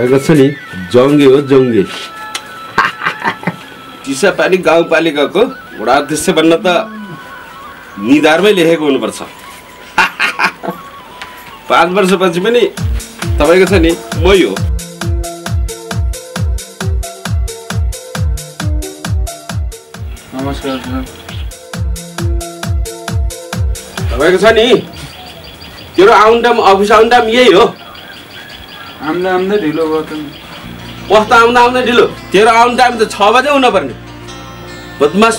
तपाईँको छ नि? जङ्गे हो जङ्गे। चिसापानी गाउँपालिकाको वडा अध्यक्ष बन्न त निधारमै लेखेको हुनुपर्छ। पाँच वर्षपछि पनि तपाईँको छ नि मै हो। नमस्कार तपाईँको छ नि तेरो आउन्डाम अफिस आउन्डाम यही हो। आम्दा आम्दा ढिलो भयो त। कस्तो आउँदा आउँदा ढिलो? तेरो आउनु टाइम त छ बजे हुनुपर्ने बदमास।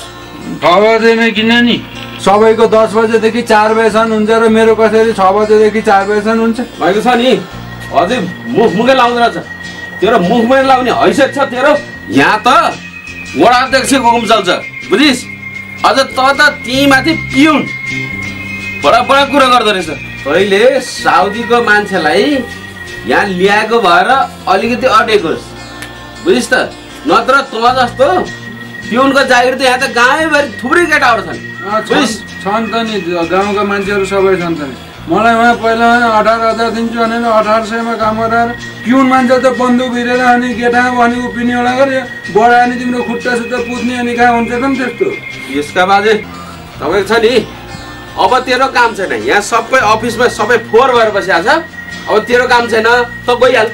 छ बजेमा किन नि? सबैको दस बजेदेखि चार बजेसम्म हुन्छ र मेरो कसरी छ बजेदेखि चार बजेसम्म हुन्छ। भएको छ नि? अझै मुख मुखै लाउँदो रहेछ। तेरो मुखमै लाउने हैसियत छ तेरो। यहाँ त वडा अध्यक्षको हुकुम चल्छ। बुझिस्? अझ त त त्यहीँ माथि पिउन। बडा बडा कुरा गर्दो रहेछ। तैँले साउदीको मान्छेलाई यहाँ ल्याएको भएर अलिकति अटेकोस् बुझिस् त? नत्र तँ जस्तो पिउनको जागिर त यहाँ त गाउँभरि थुप्रै केटाहरू छन्। छन् बुझिस् छन् त नि गाउँका मान्छेहरू सबै छन् त नि। मलाई उहाँ पहिला अठार हजार दिन्छु भनेर अठार सयमा काम गराएर पिउन मान्छे त बन्दुक भिरेर अनि भने उभिने एउटा गऱ्यो बढायो अनि तिम्रो खुट्टा सुट्टा पुज्ने अनि कहाँ हुन्छ त नि त्यस्तो। यसका बाजे तपाईँको छ नि अब तेरो काम छैन। यहाँ सबै अफिसमा सबै फोहोर भएर बसिरहेको छ। अब तेरो काम छैन त गइहाल।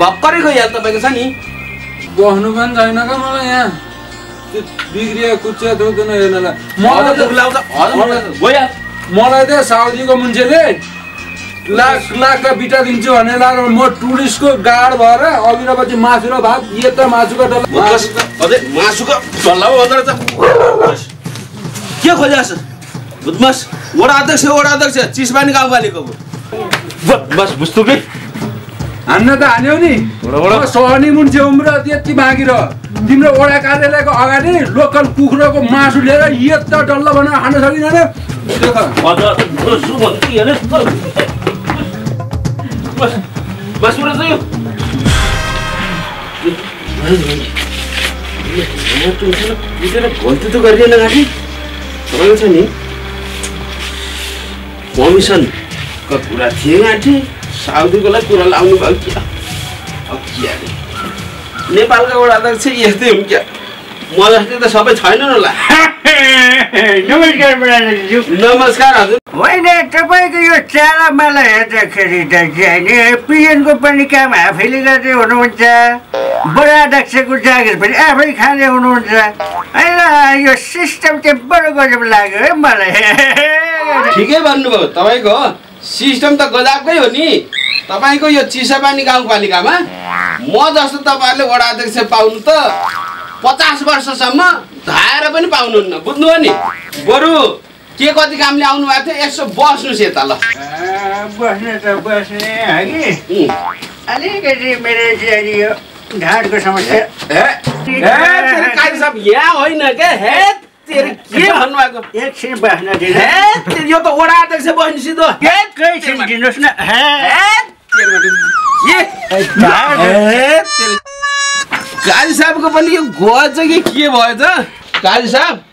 भर्खरै गइहाल तपाईँको छ नि बस्नु पनि छैन क्या मलाई यहाँ? बिग्रिया कुचिया थोक्दैन हेर्नलाई मलाई। गइहाल। मलाई त साउदीको मान्छेले लाख लाखका बिटा दिन्छु भनेर लाएर म टुरिस्टको गाड भएर अघि र पछि मासु र भात यो त मासुको डल्ला मासुको डल्ला के खोजिरहेछ बदमास वडा अध्यक्ष वडा अध्यक्ष चिसपानी गाउँपालिको बस बुझ्छु कि? हान्न त हान्यौ नि। सहनी मुन्से उम्र त्यति बाँकी र। तिम्रो वडा कार्यालयको अगाडि लोकल कुखुराको मासु लिएर यो त डल्ला बनाएर खान सकिँदैन। गल्ती त गरिएन गाडी तपाईँको छ नि कमिसनको कुरा थिए गाँठी साउदीको लागि कुरा लाउनु भयो क्या अब के अरे नेपालका वडा अध्यक्ष यस्तै हुन् क्या। म जस्तै त सबै छैनन् होला। नमस्कार नमस्कार हजुर। होइन तपाईँको यो चारामाला हेर्दाखेरि त चाहिँ पिएनको पनि काम आफैले गर्दै हुनुहुन्छ। बडा अध्यक्षको जागिर पनि आफै खाँदै हुनुहुन्छ। होइन यो सिस्टम चाहिँ बडो गजब लाग्यो है मलाई। ठिकै भन्नुभयो। तपाईँको सिस्टम त गजबकै हो नि। तपाईँको यो चिसापानी गाउँपालिकामा म जस्तो तपाईँहरूले वडा अध्यक्ष पाउनु त पचास वर्षसम्म धाएर पनि पाउनुहुन्न बुझ्नुभयो नि? बरु के कति कामले आउनु भएको थियो यसो बस्नुहोस् यता ल। बस्ने त बस्ने उम्, अलिकति मेरो यो ढाडको समस्या। हे, हे, साहब यहाँ होइन के? हे तेरो के भन्नुभएको? एकछिन बस्न हे यो त वडा अध्यक्ष बस्नु सिधो। हे एकैछिन दिनुहोस् न हे। काजी साहबको पनि यो गएछ कि के भयो त काजी साहब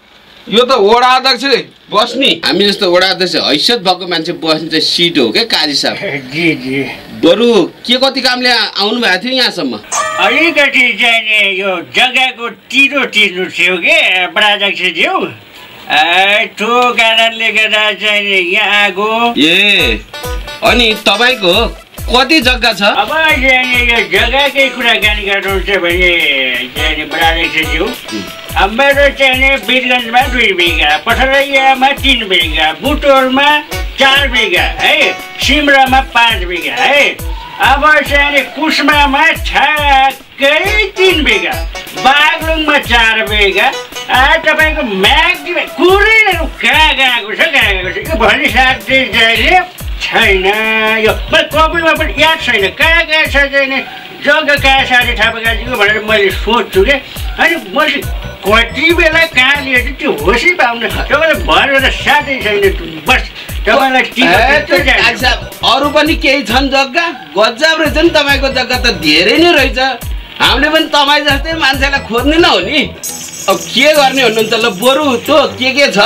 यो त वडा अध्यक्ष बस्ने। हामी जस्तो वडा अध्यक्ष हैसियत भएको मान्छे बस्ने चाहिँ सिट हो क्या काजी साहब जी जी बरु के कति कामले आउनु भएको थियो यहाँसम्म अलिकति चाहिँ यो जग्गाको तिरो तिर्नु थियो कि प्राध्यक्षज्यू त्यो कारणले गर्दा चाहिँ यहाँ आएको ए अनि तपाईँको कति जग्गा छ? अब यो जग्गाकै कुराकानी गर्नुहुन्छ भने चाहिँ अब मेरो चाहिँ नि वीरगन्जमा दुई बिघा पथरैयामा तिन बिघा बुटोलमा चार बिघा है? सिमरामा पाँच बिघा है? अब चाहिँ कुस्मामा ठ्याक्कै तिन बिघा बागलुङमा चार बिघा तपाईँको म्याग्दीमा कुरै कहाँ गएको छ कहाँ गएको छ। यो भनिसाध्यै चाहिँ नि छैन यो। मलाई कपिलमा पनि याद छैन। कहाँ कहाँ छ नि जग्गा कहाँ साथी थापा गाजीको भनेर मैले सोध्छु कि? अनि मैले कति बेला कहाँ लिएछु त्यो होसै पाउनु तपाईँलाई भनेर साथै छैन बस अरू पनि केही छन् जग्गा? गजब रहेछ नि तपाईँको जग्गा त धेरै नै रहेछ। हामीले पनि तपाईँ जस्तै मान्छेलाई खोज्ने न हो नि। अब के गर्ने हुनुहुन्छ ल बरु त्यो के के छ?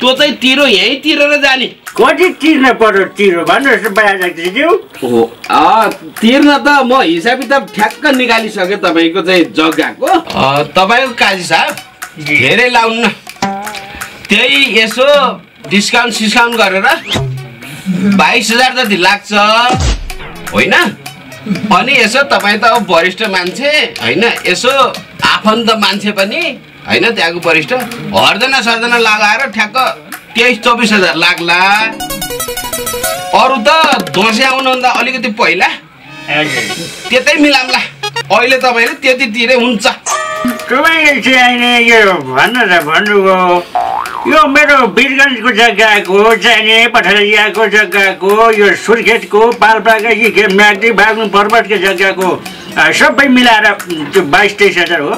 त्यो चाहिँ तिरो यहीँ तिरेर जाने। कति तिर्न पर्यो तिरो? भन्नुहोस् हो तिर्न त म हिसाब किताब ठ्याक्क निकालिसकेँ तपाईँको चाहिँ जग्गाको। अँ, तपाईँको काजी साहब धेरै लाउनु त्यही यसो डिस्काउन्ट सिस्काउन्ट गरेर बाइस हजार जति लाग्छ होइन? अनि यसो तपाईँ त अब वरिष्ठ मान्छे होइन? यसो आफन्त मान्छे पनि होइन? त्यहाँको वरिष्ठ। हर्जना सर्जना लगाएर ठ्याक्क तेइस चौबिस हजार लाग्ला। अरू त दसैँ आउनुभन्दा अलिकति पहिला। त्यतै मिलाउँला अहिले तपाईँले त्यतितिरै हुन्छ। यो त मेरो वीरगन्जको जग्गाको चाहिने पथरियाको जग्गाको यो सुर्खेतको पाल्पाका यी म्याग्दी बाग्लुङ पर्वतको जग्गाको सबै मिलाएर त्यो बाइस तेइस हजार हो।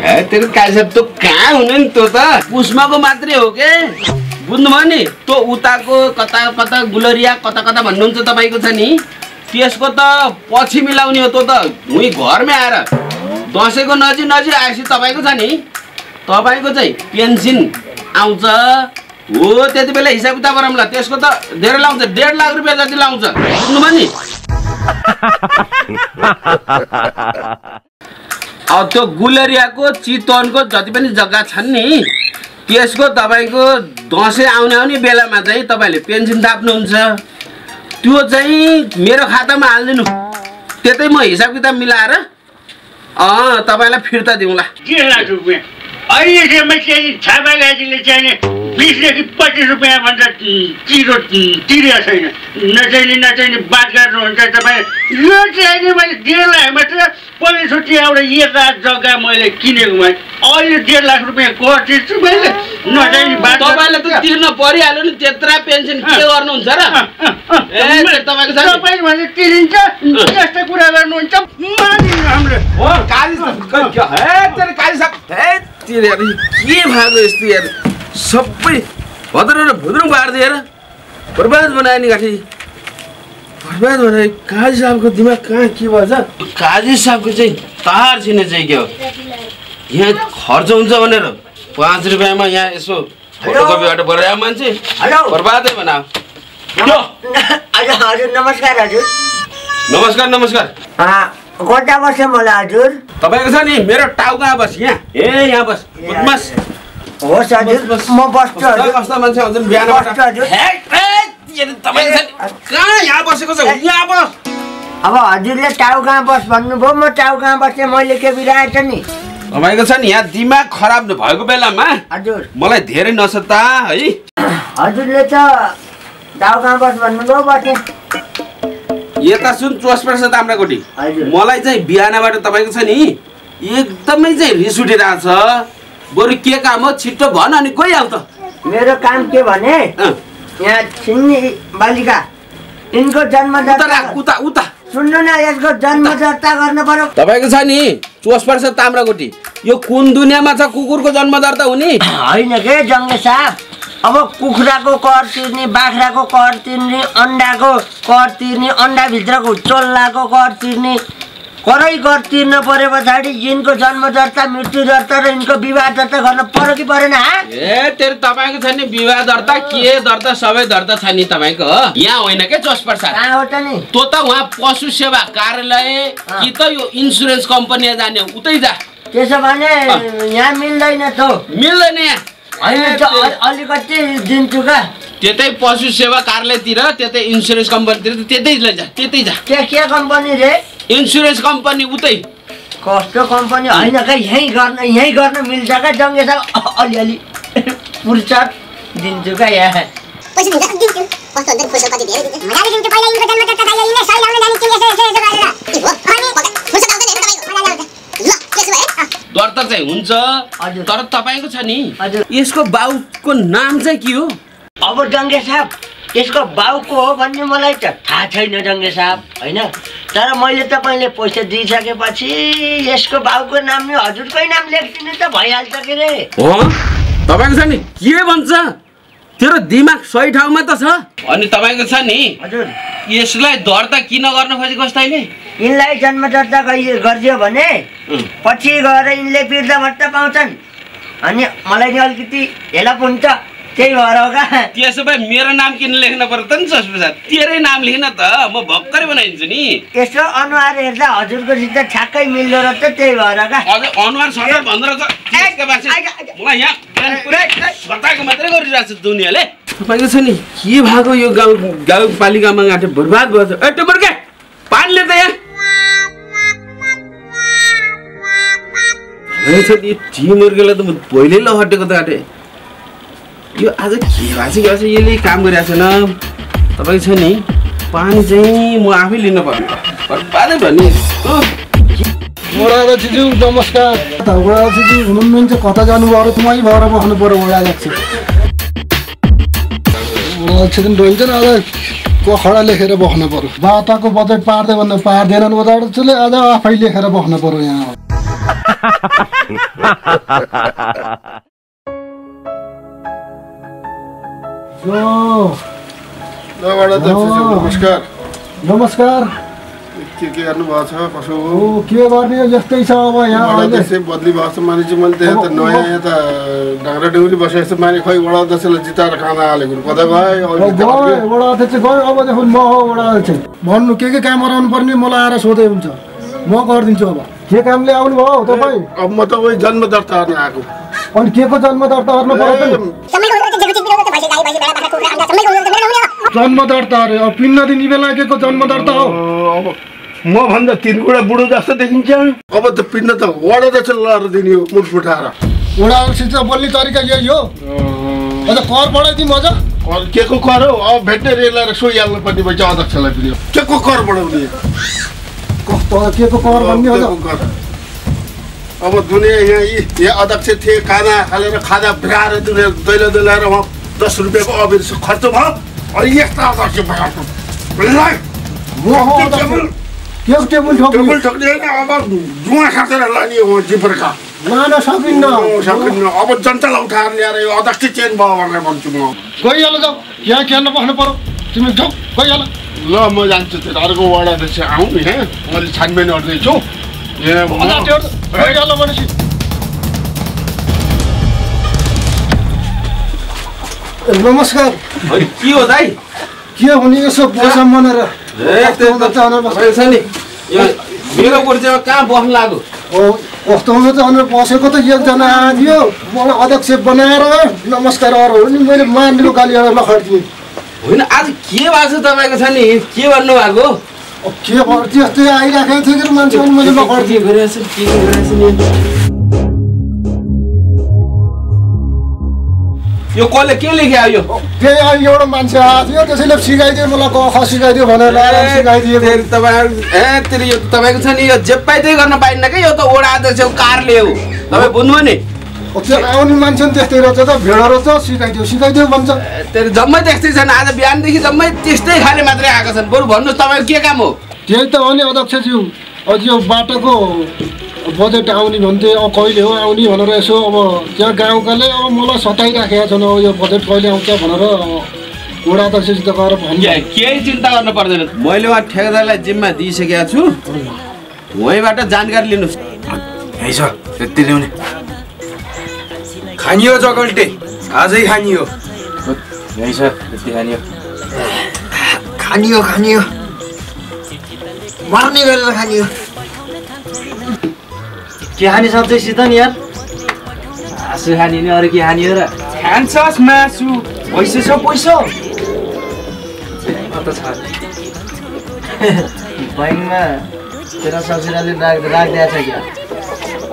ए तेरो काइसाब त कहाँ हुने नि त्यो त? पुष्माको मात्रै हो के? बुझ्नुभयो नि त्यो उताको कता कता गुलरिया कता कता भन्नुहुन्छ तपाईँको छ नि। त्यसको त पछि मिलाउने हो त्यो त। उहीँ घरमै आएर। दसैँको नजिक नजिक आएपछि तपाईँको छ नि। तपाईँको चाहिँ पेन्सन। आउँछ। हो त्यति बेला हिसाब किताब गरौँला। त्यसको त धेरै लाउँछ डेढ लाख रुपियाँ जति लाउँछ। बुझ्नुभयो नि? अब त्यो गुलेरियाको चितवनको जति पनि जग्गा छन् नि त्यसको तपाईँको दसैँ आउने आउने बेलामा चाहिँ तपाईँले पेन्सन थाप्नुहुन्छ। त्यो चाहिँ मेरो खातामा हालिदिनु। त्यतै म हिसाब किताब मिलाएर अँ तपाईँलाई फिर्ता दिउँला। डेढ लाख रुपियाँ। अहिलेसम्म चाहिँ छापा गाजीले चाहिँ बिसदेखि पच्चिस रुपियाँ भन्दा चिरो तिरेको छैन। नचाहिने नचाहिने बात गर्नुहुन्छ तपाईँ। यो चाहिँ नि मैले डेढ लाख मात्र पहिलोचोटि एउटा यता जग्गा मैले किनेको मैले अहिले डेढ लाख रुपियाँ तिर्छु मैले। नचाहिने बात तपाईँलाई त तिर्न परिहाल्यो नि त्यत्रा पेन्सन के गर्नुहुन्छ र? तपाईँ भने तिरिन्छ यस्तो कुरा गर्नुहुन्छ। हाम्रो। हो काली साहब हे तेरो काली साहब हे तेरो यार के भएको यस्तो यार सबै भद्र र भुद्रुङ पारिदिएर बर्बाद बनायो नि गाठी। बर्बाद बनायो। काजी साहबको दिमाग कहाँ के भएछ? काजी साहबको चाहिँ तार छिने चाहिँ के हो? यहाँ खर्च हुन्छ भनेर पाँच रुपियाँमा यहाँ यसो फोटोकपीबाट बनायो मान्छे। बर्बादै बनायो। नमस्कार हजुर। नमस्कार नमस्कार। कता बस्छ मलाई हजुर। तपाईँको छ नि? मेरो टाउ कहाँ बस? यहाँ? ए यहाँ बस। बदमास होस् हजुर। बस, बस। म बस्छु हजुर। कस्ता मान्छे आउँछन् बिहानबाट बस्छु हजुर। कहाँ यहाँ बसेको छ? यहाँ बस। अब हजुरले टाउ कहाँ बस भन्नुभयो म टाउ कहाँ बस्ने मैले के बिराएछ नि? तपाईँको छ नि यहाँ दिमाग खराब भएको बेलामा हजुर। मलाई धेरै नसत्ता है। हजुरले त टाउ कहाँ बस भन्नुभयो बस्ने। यता सुन चोस पर्छ ताम्राकोटी मलाई चाहिँ बिहानबाट तपाईँको छ नि एकदमै चाहिँ रिस उठिरहेछ। बरु के काम हो? छिट्टो भन अनि गइहाल त। मेरो काम के भने यहाँ छिन्नी बालिका यिनको जन्म उता उता सुन्नु न यसको जन्म दर्ता गर्नु पर्यो। तपाईँको छ नि चोस पर्छ ताम्राकोटी यो कुन दुनियाँमा छ कुकुरको जन्म दर्ता हुने? होइन के जङ्गे साहब? अब कुखुराको कर तिर्ने बाख्राको कर तिर्ने अन्डाको कर तिर्ने अन्डाभित्रको चोल्लाको कर तिर्ने करै कर तिर्न परे पछाडि यिनको जन्म दर्ता मृत्यु दर्ता र यिनको विवाह दर्ता गर्न पर्यो कि परेन हा? ए तेरो तपाईँको छ नि विवाह दर्ता के दर्ता सबै दर्ता छ नि तपाईँको हो? यहाँ होइन क्या चोस प्रसाद कहाँ हो त नि? तँ त उहाँ पशु सेवा कार्यालय कि त यो इन्सुरेन्स कम्पनीमा जाने उतै जा। त्यसो भने यहाँ मिल्दैन मिल्दैन यहाँ? अलिकति दिन्छु का त्यतै पशु सेवा कार्यालयतिर त्यतै इन्सुरेन्स कम्पनीतिर त्यतै लैजा त्यतै जा के के कम्पनी रे इन्सुरेन्स कम्पनी उतै कस्तो कम्पनी होइन क्या यहीँ गर्न यहीँ गर्न मिल्छ क्या जङ्गे साहब अलिअलि पुर्छट दिन्छु क्या यहाँ फुर्सद फुर्सद ल त्यसो भए दर्ता चाहिँ हुन्छ। तर तपाईँको छ नि। हजुर। यसको बाउको नाम चाहिँ के हो? अब जङ्गे साहब यसको बाउको हो भन्ने मलाई त थाहा छैन जङ्गे साहब होइन? तर मैले तपाईँले पैसा दिइसकेपछि यसको बाउको नाम नि हजुरकै नाम लेखिदिनु त भइहाल्छ के रे? हो? तपाईँको छ नि के भन्छ? तेरो दिमाग सही ठाउँमा त छ। अनि तपाईँको छ नि हजुर। यसलाई दर्ता किन गर्न खोजेको तैँले? यिनलाई जन्म दर्ता गरि- गरिदियो भने पछि गएर यिनले वृद्ध भत्ता पाउँछन्। अनि मलाई नि अलिकति हेलप हुन्छ। त्यही भएर हो क्या त्यसो भए मेरो नाम किन लेख्न पर्यो त नि ससप्रसाद तेरै नाम लेख्न त म भर्खरै बनाइदिन्छु नि यसो अनुहार हेर्दा हजुरको सित ठ्याक्कै मिल्दो रहेछ त्यही भएर क्या अझ अनुहार सडर भन्दो रहेछ मलाई यहाँ बताएको मात्रै गरिरहेको छ दुनियाँले तपाईँको छ नि के भएको यो गाउँ गाउँपालिकामा गाँठे बर्बाद भयो ए टुपर के पानीले त यहाँ ए छ नि टिमुर्गेलाई त म पहिल्यै लहटेको त गाँठे यो आज के भएको छ के छ यसले काम गरिरहेको छैन। तपाईँको छ नि पानी चाहिँ म आफै लिनु पर्ने बर्बादै भयो नि। हो। वडाध्यक्षज्यू नमस्कार। वडाध्यक्षज्यू हुनुहुन्छ कता जानुभयो? तुम्हारी भएर बस्नु पऱ्यो वडाध्यक्ष पनि डोइन्छ नि आज पखडा लेखेर बस्नु पऱ्यो बाटाको बजेट पार्दै भन्दा पार्दैनन् वडाध्यक्षले आज आफै लेखेर बस्नु पऱ्यो यहाँ। नमस्कार नमस्कार के के गर्नुभएको छ कसो हो? के गर्ने यस्तै छ अब यहाँ बदली भएको छ माने चाहिँ मैले त्यहाँ त नयाँ यहाँ त ढाङ्ग्रा डुङ्ग्री बसेको जस्तो माने खोइ वडा अध्यक्षलाई जिताएर खाना हालेको कता गयो अब वडा अध्यक्ष गयो अबदेखि म हो वडा अध्यक्ष भन्नु के के काम गराउनु पर्ने मलाई आएर सोधे हुन्छ। म गरिदिन्छु अब। के कामले आउनु भयो तपाईँ? अब म त उही जन्म दर्ता गर्न आएको। अनि के को जन्म दर्ता गर्नु पर्यो जन्म दर्ता अरे अब पिण्ड दिने बेला के को जन्म दर्ता हो। म भन्दा तिन कुरा बुढो जस्तो देखिन्छ। अब त पिण्ड त वडा अध्यक्ष लगाएर दिने हो मुठ फुटाएर। वडा अध्यक्ष बोल्ने तरिका यही हो। अझ कर बढाइदिउँ अझ के को कर हो? अब भेटनेरी लगाएर सोइहाल्नु पर्ने भएछ अध्यक्षलाई पनि के को कर बढाउने? कस्तो? के को कर भन्ने हो? अब दुनियाँ यहाँ यी यहाँ अध्यक्ष थिए खाना हालेर खाना भिराएर दुनियाँ दैलो दैलाएर उहाँ दस रुपियाँको अबिर खर्च भयो अनि यस्ता। टेबल ठोक्ने होइन, अब जुवा खाँचेर लाने हो लान सकिन्न सकिन्न अब जनतालाई उठाएर ल्याएर यो अध्यक्ष चेन्ज भयो भनेर भन्छु म गइहाल जाऊ यहाँ खेल्न बस्नु पर्यो तिमी जाऊ गइहाल ल म जान्छु त्यो अर्को वडा अध्यक्ष आउँ नि हे मैले छानबिन गर्दैछु गइहाल भनेपछि नमस्कार। के हो दाइ? के हुने यसो पैसा मनाएर मेरो परिचयमा कहाँ बस्नु लाग्यो कस्तो हुनु त अनि बसेको त एकजना आयो मलाई अध्यक्ष बनाएर नमस्कार अरू नि मैले मान्नेको गाली एउटा लखडिदिएँ होइन आज के भएको छ तपाईँको छ नि के भन्नु भएको? के भयो त्यस्तै आइराखेको थियो कि मान्छे मैले लखडिदिएँ यो कसले के लेख्यो यो त्यही अहिले एउटा मान्छे आएको थियो त्यसैले सिकाइदियो मलाई क ख सिकाइदियो भनेर तेरि तपाईँहरू ए तेरि यो तपाईँको छ नि यो जे पाइ त्यही गर्न पाइन्न कि? यो त ओडा अध्यक्षको कारले हो। तपाईँ बुझ्नुभयो नि? त्यो आउने मान्छे पनि त्यस्तै रहेछ त भेडा रहेछ सिकाइदियो सिकाइदियो भन्छ। तेरि जम्मै त्यस्तै छन् आज बिहानदेखि जम्मै त्यस्तै खाले मात्रै आएको छन्। बरु भन्नुहोस् तपाईँको के काम हो? त्यही त हो नि अध्यक्षज्यू अझ यो बाटोको बजेट आउने भन्थे अब कहिले हो आउने भनेर यसो अब त्यहाँ गाउँकाले अब मलाई सताइराखेका छन् अब यो बजेट कहिले आउँछ भनेर अब वडा अध्यक्षसित गएर भन्नु केही चिन्ता गर्नु पर्दैन। मैले उहाँ ठेकेदारलाई जिम्मा दिइसकेको छु। उहीँबाट जानकारी लिनुहोस्। यही छ त्यति ल्याउने खानियो चकल्टे आजै खानियो। यही छ त्यति खानियो। खानियो खानियो। मर्ने गरेर खानियो। के खाने सब्जीसित नि यार। मासु खाने नि अरू के खाने हो र। खान्छस् मासु। पैसा छ पैसा। बैङ्कमा तेरो ससुराले राख राखिदिएको छ क्या?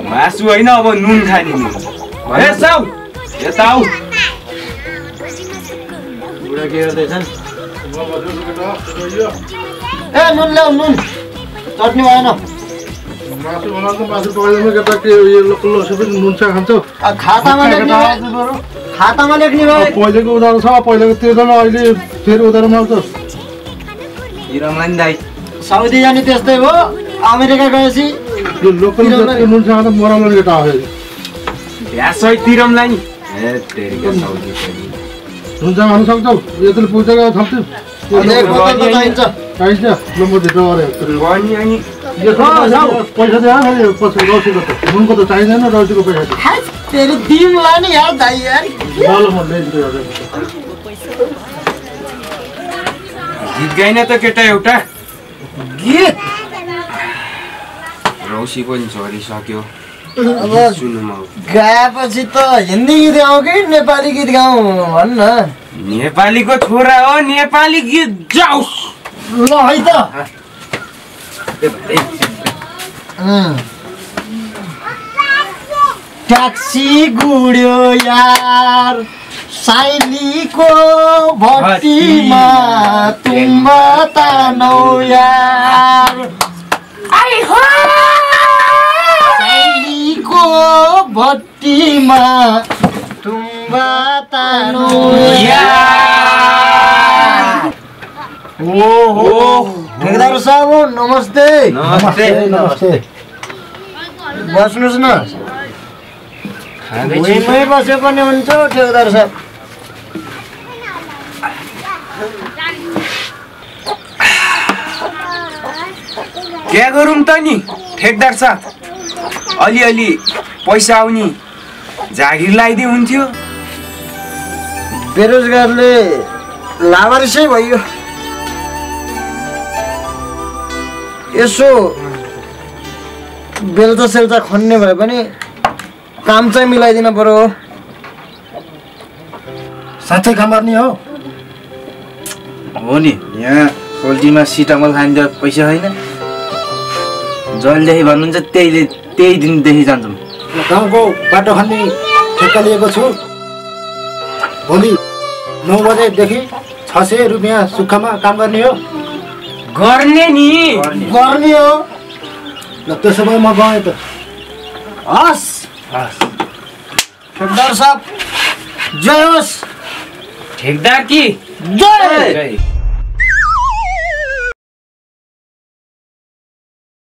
मासु होइन अब नुन खाने नुन। ए साउ यता आऊ। बुढा के गर्दैछन्? ए नुन ल्याऊ नुन। चट्नी भएन मासु बनाउँदा मासु पकाउँदैमा केटा के यो लोकल लसु पनि नुनसा खान्छौ। खातामा लेख्ने खातामा लेख्ने भए पहिलेको उधारो छ पहिलेको तिर्दैन अहिले फेरि उधारोमा आउँछ हिरमलानी दाई साउदी जाने त्यस्तै हो अमेरिका गएपछि यो लोकल नुनसा खाँदा मराउनु केटा हो भ्यासै। नुनसा खानु सक्छौ? पुग्दै बोतल त चाहिन्छ। चाहिन्छ। ल म ढिलो गरेँ। अनि अनि पैसा पछि रौसीको त चाहिँदैन रौसीको पैसा दिए फेरि दिउँला नि यार दाइ यार ल ल म ल्याइदिन्छु हजुर गीत गाइन त केटा एउटा गीत रौसी पनि झरिसक्यो अब सुन्नु म गाएपछि त हिन्दी गीत गाउँ कि नेपाली गीत गाउँ भन् न नेपालीको छोरा हो नेपाली गीत जाओस् ल है त। ट्याक्सी गुड्यो यार। साइलीको भट्टीमा तुम्बा तानौ यार। साइलीको भट्टीमा तुम्बा तानौ यार। ओहो। ठेकेदार साहब नमस्ते नमस्ते नमस्ते बस्नुहोस् न भुइँमै बसे पनि हुन्छ ठेकेदार साहब क्या गरौँ त नि ठेकदार साथ अलिअलि पैसा आउने जागिर लगाइदिए हुन्थ्यो बेरोजगारले लावारिसै भइयो यसो बेल्चा सेल्चा खन्ने भए पनि काम चाहिँ मिलाइदिनु पर्यो हो। साँच्चै खामार्ने हो। हो नि। यहाँ पोल्ट्रीमा सिटामल खाने त पैसा छैन। जहिलेदेखि भन्नुहुन्छ त्यही त्यही दिनदेखि जान्छौँ गाउँको बाटो खन्ने ठेक्का लिएको छु। भोलि नौ बजेदेखि छ सय रुपियाँ सुक्खामा काम गर्ने हो। गर्ने नि। गर्ने। हो। ल त्यसो भए म गएँ त। हस्। ठेकदार साहब जय होस्। ठेकदार कि? जय। जय।